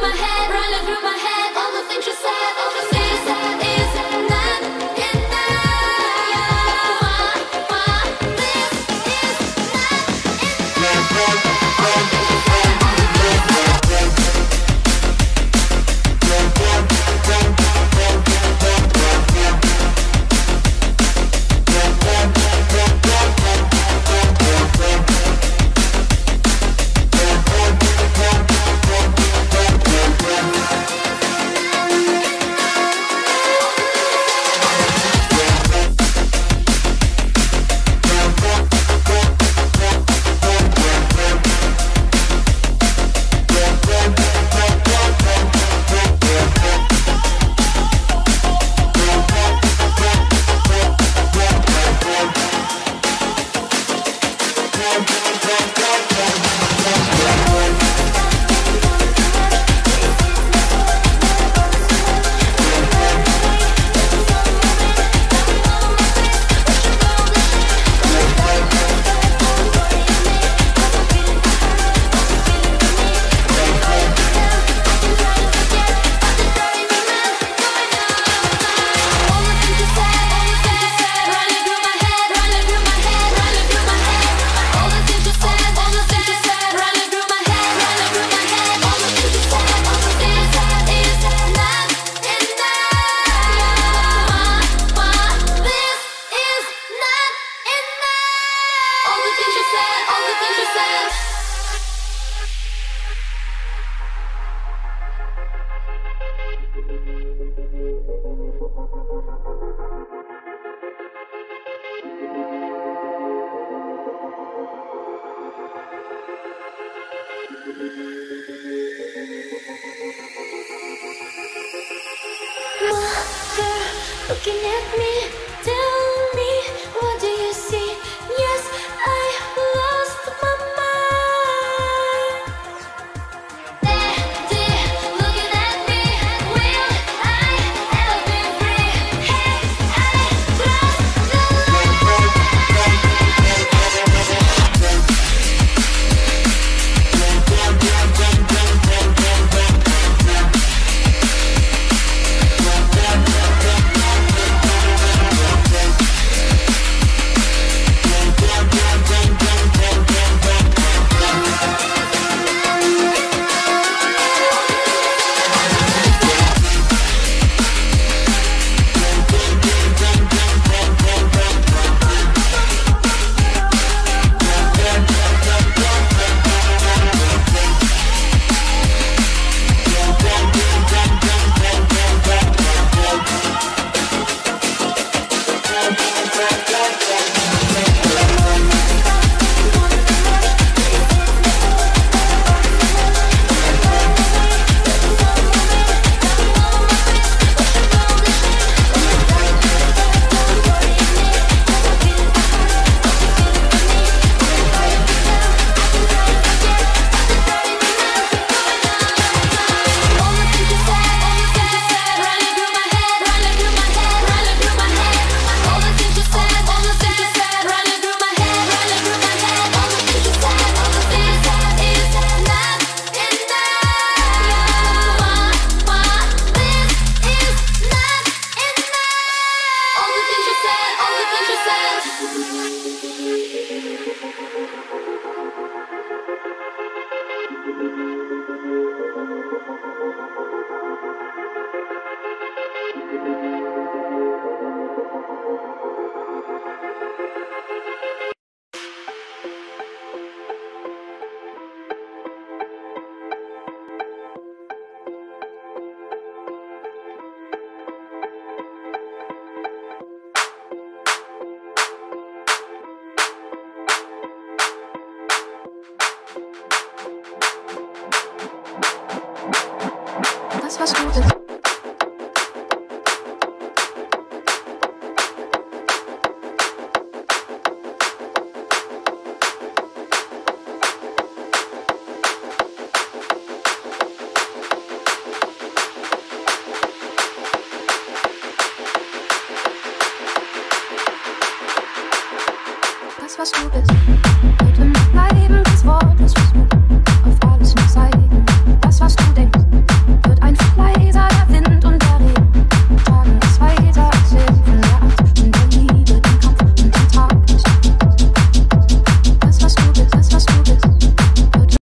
my head. Mother, looking at me.